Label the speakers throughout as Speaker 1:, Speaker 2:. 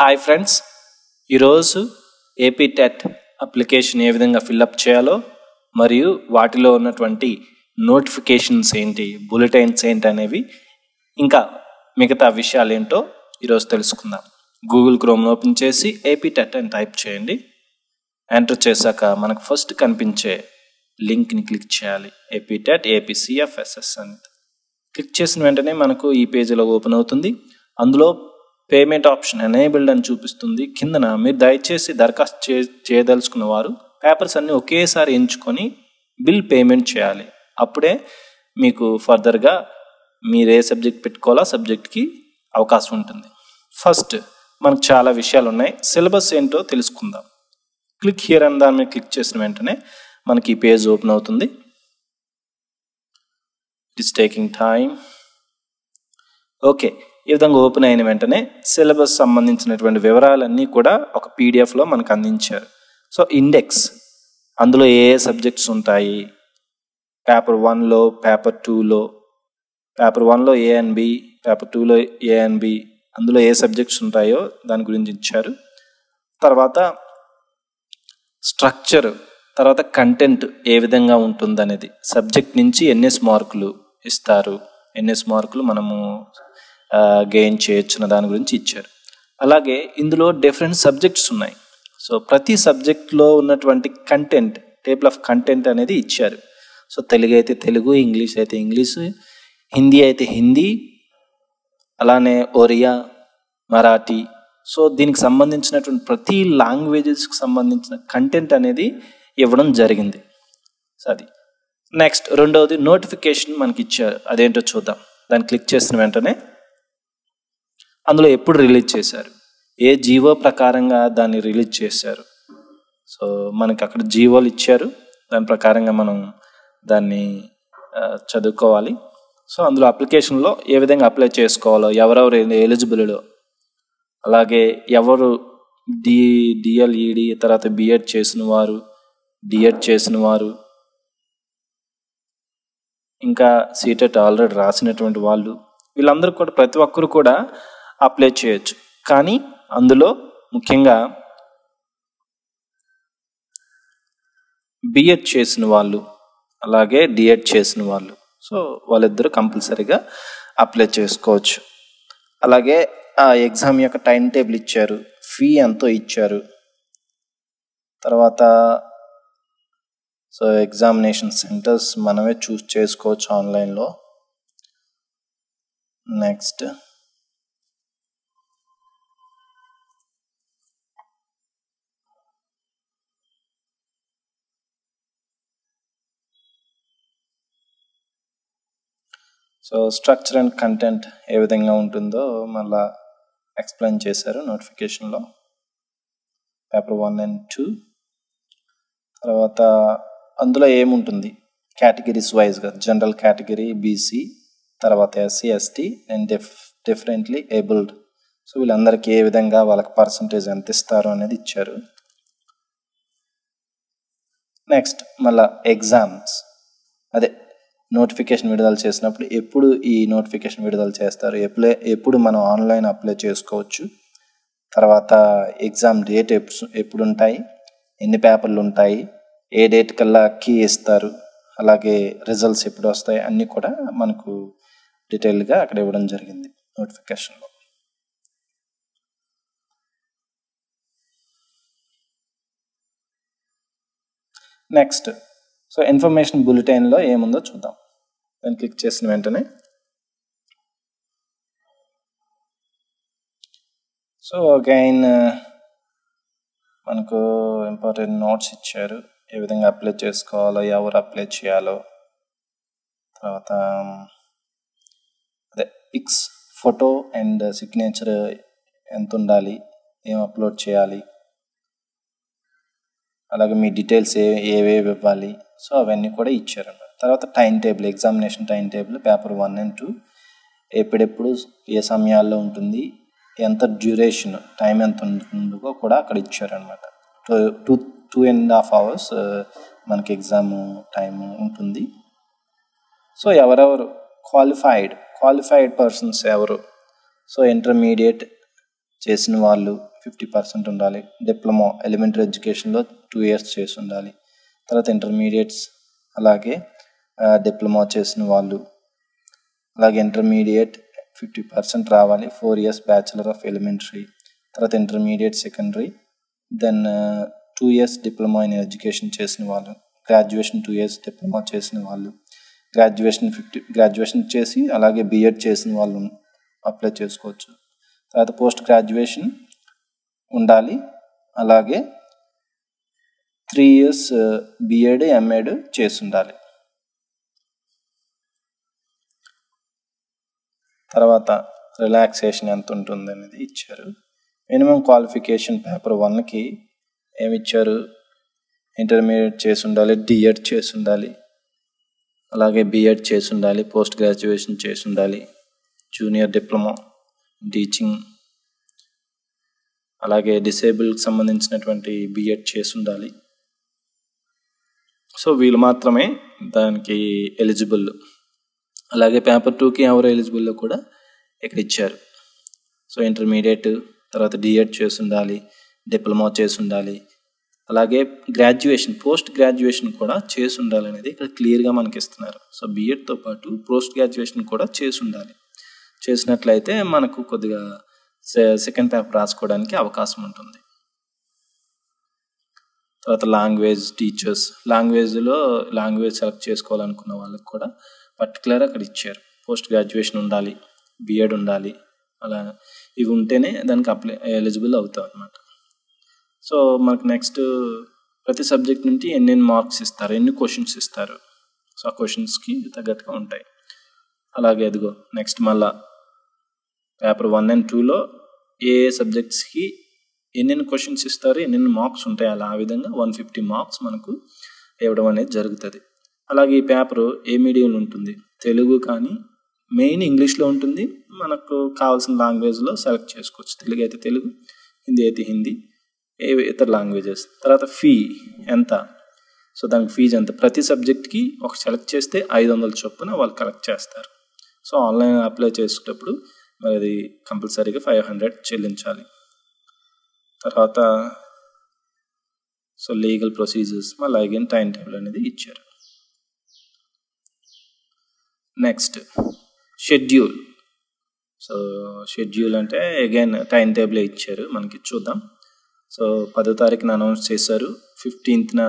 Speaker 1: Hi friends ఈరోజు AP TET application ఏ విధంగా ఫిల్అప్ చేయాలో మరియు వాటిలో ఉన్నటువంటి నోటిఫికేషన్స్ ఏంటి బులెటైన్స్ ఏంటి అనేవి ఇంకా మిగతా విషయాలు ఏంటో ఈరోజు తెలుసుకుందాం. గూగుల్ క్రోమ్ ఓపెన్ చేసి ఏపీ టెట్ అని టైప్ చేయండి. ఎంటర్ చేశాక మనకు ఫస్ట్ కనిపించే లింక్ని క్లిక్ చేయాలి. ఏపీ టెట్ ఏపీసీఎఫ్ఎస్ఎస్ అని. క్లిక్ చేసిన వెంటనే మనకు ఈ పేజీలో ఓపెన్ అవుతుంది. అందులో పేమెంట్ ఆప్షన్ ఎనేబుల్డ్ అని చూపిస్తుంది. కిందన మీరు దయచేసి దరఖాస్తు చే చేయదలుచుకున్న వారు పేపర్స్ అన్ని ఒకేసారి ఎంచుకొని బిల్ పేమెంట్ చేయాలి. అప్పుడే మీకు ఫర్దర్గా మీరు ఏ సబ్జెక్ట్ పెట్టుకోవాలో సబ్జెక్ట్కి అవకాశం ఉంటుంది. ఫస్ట్ మనకు చాలా విషయాలు ఉన్నాయి సిలబస్ ఏంటో తెలుసుకుందాం. క్లిక్ హియర్ అని దాని మీద క్లిక్ చేసిన వెంటనే మనకి ఈ పేజ్ ఓపెన్ అవుతుంది. It is taking time okay. ఈ విధంగా ఓపెన్ అయిన వెంటనే సిలబస్ సంబంధించినటువంటి వివరాలన్నీ కూడా ఒక పీడిఎఫ్లో మనకు అందించారు. So index. అందులో ఏ ఏ సబ్జెక్ట్స్ ఉంటాయి? పేపర్ వన్లో పేపర్ టూలో. పేపర్ వన్లో ఏ అండ్ బి పేపర్ టూలో ఏ అండ్ బి అందులో ఏ సబ్జెక్ట్స్ ఉంటాయో దాని గురించి ఇచ్చారు. తర్వాత స్ట్రక్చర్ తర్వాత కంటెంట్ ఏ విధంగా ఉంటుందనేది. సబ్జెక్ట్ నుంచి ఎన్ఎస్ మార్కులు ఇస్తారు. ఎన్ఎస్ మార్కులు మనము గెయిన్ చేయొచ్చున్న దాని గురించి ఇచ్చారు. అలాగే ఇందులో డిఫరెంట్ సబ్జెక్ట్స్ ఉన్నాయి. సో ప్రతి సబ్జెక్ట్లో ఉన్నటువంటి కంటెంట్ టేబుల్ ఆఫ్ కంటెంట్ అనేది ఇచ్చారు. సో తెలుగు అయితే తెలుగు ఇంగ్లీష్ అయితే ఇంగ్లీష్ హిందీ అయితే హిందీ అలానే ఒరియా మరాఠీ. సో దీనికి సంబంధించినటువంటి ప్రతి లాంగ్వేజెస్కి సంబంధించిన కంటెంట్ అనేది ఇవ్వడం జరిగింది. సో అది. నెక్స్ట్ రెండవది నోటిఫికేషన్ మనకి ఇచ్చారు. అదేంటో చూద్దాం. దాన్ని క్లిక్ చేసిన వెంటనే అందులో ఎప్పుడు రిలీజ్ చేశారు? ఏ జీవో ప్రకారంగా దాన్ని రిలీజ్ చేశారు? సో మనకి అక్కడ జీవోలు ఇచ్చారు. దాని ప్రకారంగా మనం దాన్ని చదువుకోవాలి. సో అందులో అప్లికేషన్లో ఏ విధంగా అప్లై చేసుకోవాలో ఎవరెవరు ఎలిజిబిలిలో అలాగే ఎవరు డి డిఎల్ఈడి తర్వాత బిఎడ్ చేసిన వారు డిఎడ్ చేసిన వారు ఇంకా సీటెట్ ఆల్రెడీ రాసినటువంటి వాళ్ళు వీళ్ళందరూ కూడా ప్రతి ఒక్కరు కూడా అప్లై చేయొచ్చు. కానీ అందులో ముఖ్యంగా బిఎడ్ చేసిన వాళ్ళు అలాగే డిఎడ్ చేసిన వాళ్ళు. సో వాళ్ళిద్దరూ కంపల్సరీగా అప్లై చేసుకోవచ్చు. అలాగే ఆ ఎగ్జామ్ యొక్క టైం టేబుల్ ఇచ్చారు ఫీ ఎంతో ఇచ్చారు. తర్వాత సో ఎగ్జామినేషన్ సెంటర్స్ మనమే చూస్ చేసుకోవచ్చు ఆన్లైన్లో. Next so structure and content ఏ విధంగా ఉంటుందో మళ్ళా ఎక్స్ప్లెయిన్ చేశారు నోటిఫికేషన్లో పేపర్ వన్ అండ్ టూ తర్వాత అందులో ఏముంటుంది? కేటగిరీస్ వైజ్గా జనరల్ కేటగిరీ బీసీ తర్వాత SC ST and diff differently abled so వీళ్ళందరికీ ఏ విధంగా వాళ్ళకి పర్సంటేజ్ ఎంత ఇస్తారు అనేది ఇచ్చారు. నెక్స్ట్ మళ్ళా ఎగ్జామ్స్ నోటిఫికేషన్ విడుదల చేసినప్పుడు ఎప్పుడు ఈ నోటిఫికేషన్ విడుదల చేస్తారు? ఎప్పుడే ఎప్పుడు మనం ఆన్లైన్ అప్లై చేసుకోవచ్చు? తర్వాత ఎగ్జామ్ డేట్ ఎప్పుడు ఉంటాయి ఎన్ని పేపర్లు ఉంటాయి ఏ డేట్ కల్లా కీ ఇస్తారు? అలాగే రిజల్ట్స్ ఎప్పుడు వస్తాయి అన్నీ కూడా మనకు డీటెయిల్గా అక్కడ ఇవ్వడం జరిగింది నోటిఫికేషన్లో. నెక్స్ట్ సో ఇన్ఫర్మేషన్ బులెటిన్లో ఏముందో చూద్దాం. దాన్ని క్లిక్ చేసిన వెంటనే. సో అగైన్ మనకు ఇంపార్టెంట్ నోట్స్ ఇచ్చారు. ఏ విధంగా అప్లై చేసుకోవాలో ఎవరు అప్లై చేయాలో. తర్వాత అదే పిక్స్ ఫోటో అండ్ సిగ్నేచర్ ఎంత ఉండాలి ఏం అప్లోడ్ చేయాలి. అలాగే మీ డీటెయిల్స్ ఏ ఏవేవి ఇవ్వాలి? సో అవన్నీ కూడా ఇచ్చారన్నమాట తర్వాత time table examination time table paper one and two ఎప్పుడెప్పుడు ఏ సమయాల్లో ఉంటుంది? ఎంత డ్యూరేషన్ టైం ఎంత ఉంటుందో కూడా అక్కడ ఇచ్చారనమాట two two and half hours మనకి ఎగ్జామ్ టైం ఉంటుంది. సో ఎవరెవరు? క్వాలిఫైడ్ క్వాలిఫైడ్ పర్సన్స్ ఎవరు? సో ఇంటర్మీడియట్ చేసిన వాళ్ళు ఫిఫ్టీ పర్సెంట్ ఉండాలి. డిప్లొమా ఎలిమెంటరీ ఎడ్యుకేషన్లో టూ ఇయర్స్ చేసి ఉండాలి. తర్వాత ఇంటర్మీడియట్స్ అలాగే డిప్లొమా చేసిన వాళ్ళు. అలాగే ఇంటర్మీడియట్ ఫిఫ్టీ పర్సెంట్ రావాలి. Four years bachelor of elementary. తర్వాత intermediate secondary. Then two years diploma in education చేసిన వాళ్ళు. గ్రాడ్యుయేషన్ టూ ఇయర్స్ డిప్లొమా చేసిన వాళ్ళు. గ్రాడ్యుయేషన్ ఫిఫ్టీ గ్రాడ్యుయేషన్ చేసి అలాగే బీఎడ్ చేసిన వాళ్ళు అప్లై చేసుకోవచ్చు. తర్వాత పోస్ట్ గ్రాడ్యుయేషన్ ఉండాలి. అలాగే త్రీ ఇయర్స్ బిఎడ్ ఎంఏడ్ చేసి ఉండాలి తర్వాత రిలాక్సేషన్ ఎంత ఉంటుంది అనేది ఇచ్చారు. మినిమం క్వాలిఫికేషన్ పేపర్ వన్కి ఏమి ఇచ్చారు? ఇంటర్మీడియట్ చేసి ఉండాలి డిఎడ్ చేసి ఉండాలి అలాగే బిఎడ్ చేసి ఉండాలి పోస్ట్ గ్రాడ్యుయేషన్ చేసి ఉండాలి జూనియర్ డిప్లొమా టీచింగ్. అలాగే డిసేబుల్కి సంబంధించినటువంటి బిఎడ్ చేసి ఉండాలి. సో వీళ్ళు మాత్రమే దానికి ఎలిజిబుల్. అలాగే పేపర్ టూకి ఎవరు ఎలిజిబుల్లో కూడా ఇక్కడ ఇచ్చారు. సో ఇంటర్మీడియట్ తర్వాత డిఎడ్ చేసి ఉండాలి డిప్లొమా చేసి ఉండాలి. అలాగే గ్రాడ్యుయేషన్ పోస్ట్ గ్రాడ్యుయేషన్ కూడా చేసి ఉండాలి అనేది ఇక్కడ క్లియర్గా మనకి ఇస్తున్నారు. సో బీఎడ్తో పాటు పోస్ట్ గ్రాడ్యుయేషన్ కూడా చేసి ఉండాలి. చేసినట్లయితే మనకు కొద్దిగా సెకండ్ పేపర్ రాసుకోవడానికి అవకాశం ఉంటుంది. తర్వాత లాంగ్వేజ్ టీచర్స్ లాంగ్వేజ్లో లాంగ్వేజ్ సెలెక్ట్ చేసుకోవాలనుకున్న వాళ్ళకి కూడా పర్టికులర్ అక్కడ ఇచ్చారు. పోస్ట్ గ్రాడ్యుయేషన్ ఉండాలి బిఎడ్ ఉండాలి అలా ఇవి ఉంటేనే దానికి అప్లై ఎలిజిబుల్ అవుతాం అనమాట సో మనకు నెక్స్ట్ ప్రతి సబ్జెక్ట్ నుండి ఎన్నెన్ని మార్క్స్ ఇస్తారు ఎన్ని క్వశ్చన్స్ ఇస్తారు. సో ఆ క్వశ్చన్స్కి తగ్గట్టుగా ఉంటాయి. అలాగే ఎదుగో నెక్స్ట్ మళ్ళీ పేపర్ వన్ అండ్ టూలో ఏ ఏ సబ్జెక్ట్స్కి ఎన్నెన్ని క్వశ్చన్స్ ఇస్తారు ఎన్నెన్ని మార్క్స్ ఉంటాయి అలా ఆ విధంగా వన్ ఫిఫ్టీ మార్క్స్ మనకు ఇవ్వడం అనేది జరుగుతుంది. అలాగే ఈ పేపరు ఏ మీడియంలో ఉంటుంది? తెలుగు కానీ మెయిన్ ఇంగ్లీష్లో ఉంటుంది. మనకు కావాల్సిన లాంగ్వేజ్లో సెలెక్ట్ చేసుకోవచ్చు. తెలుగు అయితే తెలుగు హిందీ అయితే హిందీ ఏ ఇతర లాంగ్వేజెస్? తర్వాత ఫీ ఎంత? సో దానికి ఫీజు ఎంత? ప్రతి సబ్జెక్ట్కి ఒక సెలెక్ట్ చేస్తే ఐదు వందల చొప్పున వాళ్ళు కలెక్ట్ చేస్తారు. సో ఆన్లైన్ అప్లై చేసేటప్పుడు అది కంపల్సరీగా ఫైవ్ హండ్రెడ్ చెల్లించాలి. తర్వాత సో లీగల్ ప్రొసీజర్స్ మళ్ళీ అగైన్ టైం టేబుల్ అనేది ఇచ్చారు. Next schedule. సో షెడ్యూల్ అంటే అగైన్ టైం టేబుల్ ఇచ్చారు మనకి చూద్దాం. సో పదో తారీఖున అనౌన్స్ చేశారు ఫిఫ్టీన్త్న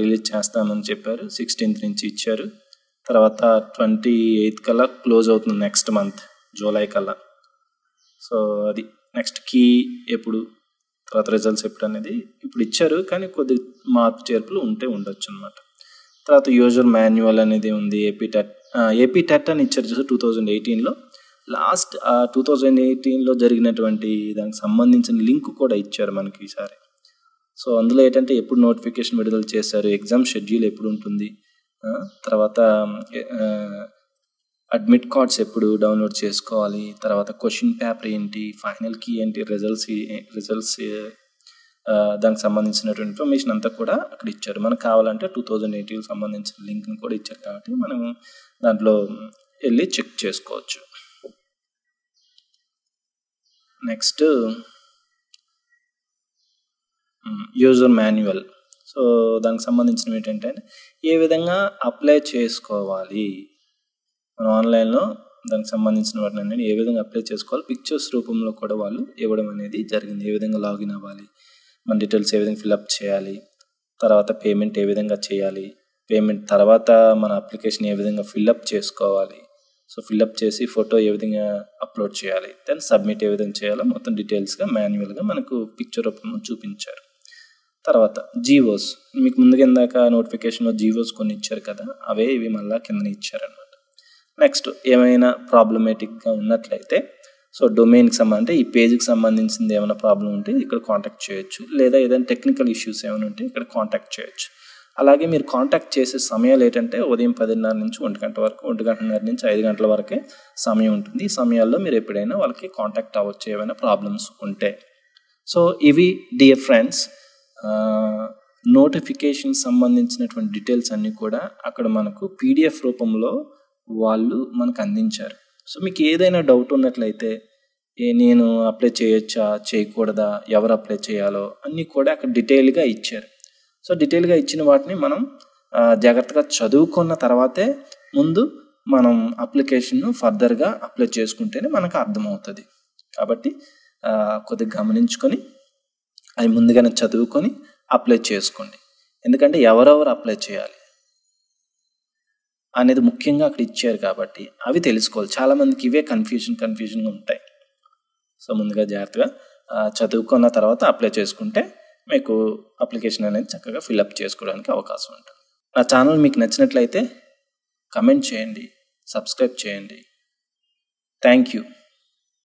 Speaker 1: రిలీజ్ చేస్తామని చెప్పారు సిక్స్టీన్త్ నుంచి ఇచ్చారు. తర్వాత ట్వంటీ ఎయిత్ కల్లా క్లోజ్ అవుతుంది నెక్స్ట్ మంత్. జూలై కల్లా. సో అది నెక్స్ట్ కీ ఎప్పుడు తర్వాత రిజల్ట్స్ ఎప్పుడు అనేది ఇప్పుడు ఇచ్చారు కానీ కొద్ది మార్పు చేర్పులు ఉంటే ఉండొచ్చు అనమాట తర్వాత యూజర్ మాన్యువల్ అనేది ఉంది ఏపీ టెట్ ఏపీ టెట్ అని ఇచ్చారు చూసి టూ థౌజండ్ ఎయిటీన్లో. లాస్ట్ టూ థౌజండ్ ఎయిటీన్లో జరిగినటువంటి దానికి సంబంధించిన లింక్ కూడా ఇచ్చారు మనకి ఈసారి. సో అందులో ఏంటంటే ఎప్పుడు నోటిఫికేషన్ విడుదల చేశారు ఎగ్జామ్ షెడ్యూల్ ఎప్పుడు ఉంటుంది తర్వాత అడ్మిట్ కార్డ్స్ ఎప్పుడు డౌన్లోడ్ చేసుకోవాలి? తర్వాత క్వశ్చన్ పేపర్ ఏంటి? ఫైనల్ కీ ఏంటి? రిజల్ట్స్ రిజల్ట్స్ దానికి సంబంధించినటువంటి ఇన్ఫర్మేషన్ అంతా కూడా అక్కడ ఇచ్చారు. మనకు కావాలంటే టూ థౌజండ్ ఎయిటీన్కి సంబంధించిన లింక్ని కూడా ఇచ్చారు కాబట్టి మనం దాంట్లో వెళ్ళి చెక్ చేసుకోవచ్చు. Next user manual. సో దానికి సంబంధించినవి ఏంటంటే ఏ విధంగా అప్లై చేసుకోవాలి? మనం ఆన్లైన్లో దానికి సంబంధించిన వాటిని ఏ విధంగా అప్లై చేసుకోవాలి పిక్చర్స్ రూపంలో కూడా వాళ్ళు ఇవ్వడం అనేది జరిగింది. ఏ విధంగా లాగిన్ అవ్వాలి మన డీటెయిల్స్ ఏ విధంగా ఫిల్అప్ చేయాలి తర్వాత పేమెంట్ ఏ విధంగా చేయాలి పేమెంట్ తర్వాత మన అప్లికేషన్ ఏ విధంగా ఫిల్అప్ చేసుకోవాలి. సో ఫిల్అప్ చేసి ఫోటో ఏ విధంగా అప్లోడ్ చేయాలి దెన్ సబ్మిట్ ఏ విధంగా చేయాలో మొత్తం డీటెయిల్స్గా మాన్యువల్గా మనకు పిక్చర్ రూపంలో చూపించారు. తర్వాత జీవోస్ మీకు ముందు ఇందాక నోటిఫికేషన్లో జీవోస్ కొన్ని ఇచ్చారు కదా అవే ఇవి మళ్ళీ కిందని ఇచ్చారనమాట నెక్స్ట్ ఏమైనా ప్రాబ్లమేటిక్గా ఉన్నట్లయితే సో డొమైన్కి సంబంధించి ఈ పేజ్కి సంబంధించింది ఏమైనా ప్రాబ్లం ఉంటే ఇక్కడ కాంటాక్ట్ చేయొచ్చు. లేదా ఏదైనా టెక్నికల్ ఇష్యూస్ ఏమైనా ఉంటే ఇక్కడ కాంటాక్ట్ చేయొచ్చు. అలాగే మీరు కాంటాక్ట్ చేసే సమయాలు ఏంటంటే ఉదయం పదిన్నర నుంచి ఒంటి గంట వరకు ఒంటి గంటన్నర నుంచి ఐదు గంటల వరకే సమయం ఉంటుంది. ఈ సమయాల్లో మీరు ఎప్పుడైనా వాళ్ళకి కాంటాక్ట్ అవ్వచ్చు ఏమైనా ప్రాబ్లమ్స్ ఉంటే. సో ఇవి డియర్ ఫ్రెండ్స్ నోటిఫికేషన్ సంబంధించినటువంటి డీటెయిల్స్ అన్నీ కూడా అక్కడ మనకు పీడిఎఫ్ రూపంలో వాళ్ళు మనకు అందించారు. సో మీకు ఏదైనా డౌట్ ఉన్నట్లయితే ఏ నేను అప్లై చేయొచ్చా చేయకూడదా ఎవరు అప్లై చేయాలో అన్నీ కూడా అక్కడ డీటెయిల్గా ఇచ్చారు. సో డీటెయిల్గా ఇచ్చిన వాటిని మనం జాగ్రత్తగా చదువుకున్న తర్వాతే ముందు మనం అప్లికేషన్ను ఫర్దర్గా అప్లై చేసుకుంటేనే మనకు అర్థమవుతుంది. కాబట్టి కొద్దిగా గమనించుకొని అవి ముందుగానే చదువుకొని అప్లై చేసుకోండి. ఎందుకంటే ఎవరెవరు అప్లై చేయాలి? అనేది ముఖ్యంగా అక్కడ ఇచ్చారు కాబట్టి అవి తెలుసుకోవాలి. చాలామందికి ఇవే కన్ఫ్యూజన్ కన్ఫ్యూజన్గా ఉంటాయి. సో ముందుగా జాగ్రత్తగా చదువుకున్న తర్వాత అప్లై చేసుకుంటే మీకు అప్లికేషన్ అనేది చక్కగా ఫిల్అప్ చేసుకోవడానికి అవకాశం ఉంటుంది. నా ఛానల్ మీకు నచ్చినట్లయితే కమెంట్ చేయండి సబ్స్క్రైబ్ చేయండి. Thank you